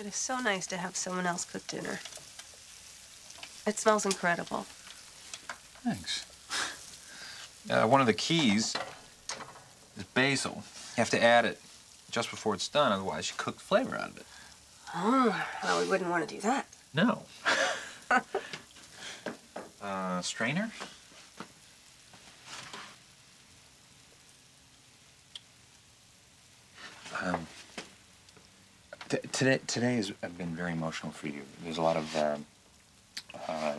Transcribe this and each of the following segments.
It is so nice to have someone else cook dinner. It smells incredible. Thanks. Uh, one of the keys is basil. You have to add it just before it's done, otherwise you cook the flavor out of it. Oh, well, we wouldn't want to do that. No. uh, strainer? T- today, today has been very emotional for you. There's a lot of um uh,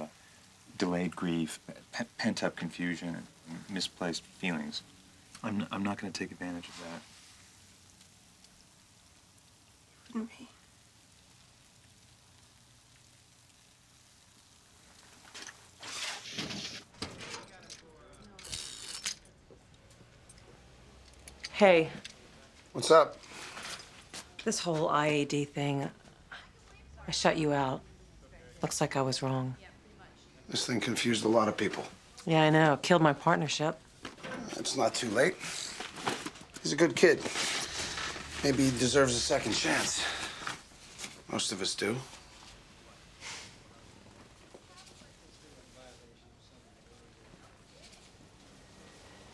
delayed grief, p- pent up confusion, and misplaced feelings. I'm, n- I'm not going to take advantage of that. Wouldn't be. Hey, What's up? This whole IAD thing, I shut you out. Looks like I was wrong. This thing confused a lot of people. Yeah, I know. Killed my partnership. It's not too late. He's a good kid. Maybe he deserves a second chance. Most of us do.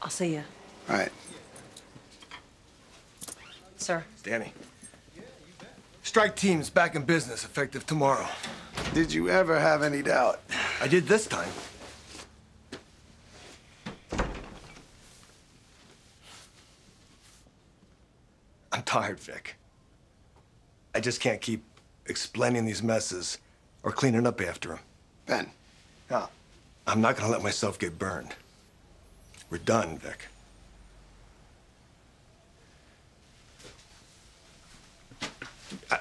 I'll see you. All right. Sir. Danny. Strike team's back in business effective tomorrow. Did you ever have any doubt? I did this time. I'm tired, Vic. I just can't keep explaining these messes or cleaning up after them. Ben, Now, I'm not gonna let myself get burned. We're done, Vic.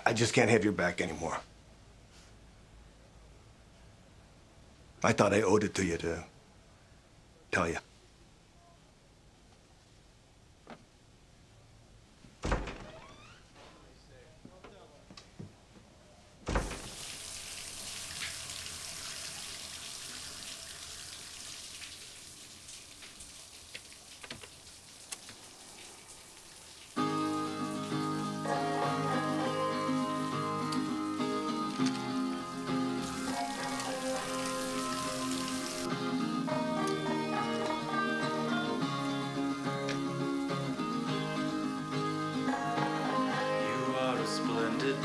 I, just can't have your back anymore. I thought I owed it to you to tell. You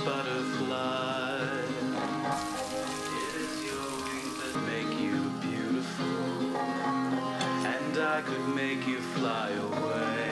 butterfly. It is your wings that make you beautiful. And I could make you fly away.